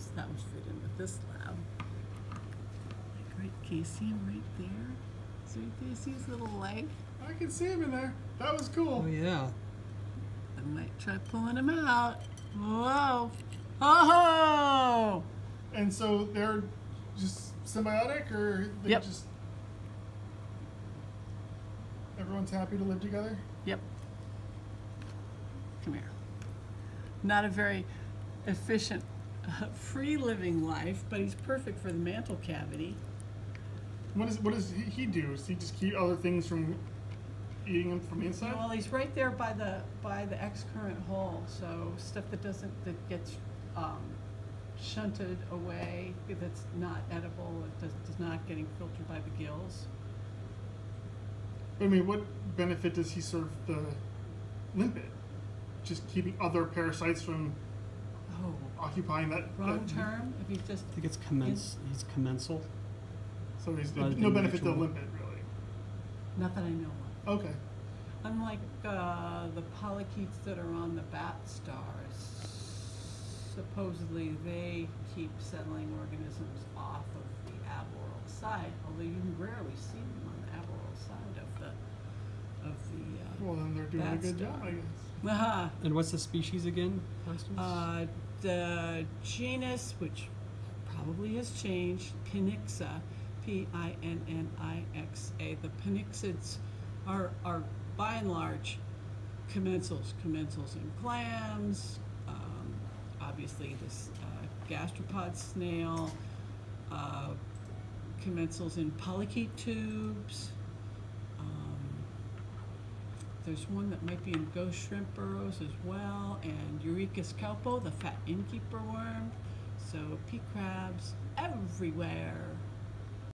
crabs. That would fit in with this lab. Like right, can you see him right there? See right there? See his little leg? I can see him in there. That was cool. Oh yeah. I might try pulling him out. Whoa! Oh! And so they're just symbiotic, or they Yep. just everyone's happy to live together. Yep. Come here. Not a very efficient, free living life, but he's perfect for the mantle cavity. What does what does he, do? Does he just keep other things from eating him from the inside? Well, he's right there by the by the X current hole, so stuff that doesn't that gets um, shunted away that's not edible, it does, does not getting filtered by the gills. I mean, what benefit does he serve the limpet? Just keeping other parasites from Oh, occupying that. wrong that- term. If you just I think it's commence. He's commensal. So he's Rather no than benefit to the mutual. limpet, really. not that I know of. Okay. Unlike uh, the polychaetes that are on the bat stars, supposedly they keep settling organisms off of the aboral side, although you can rarely see them on the aboral side of the of the. Well, then they're doing a That's good job. I guess. Uh, Aha. And what's the species again? Constance? Uh, the genus, which probably has changed, Pinnixa, P-I-N-N-I-X-A. The Pinnixids are, are by and large commensals, commensals in clams, um, obviously this uh, gastropod snail, uh, commensals in polychaete tubes. There's one that might be in ghost shrimp burrows as well, and Urechis caupo, the fat innkeeper worm. So pea crabs everywhere.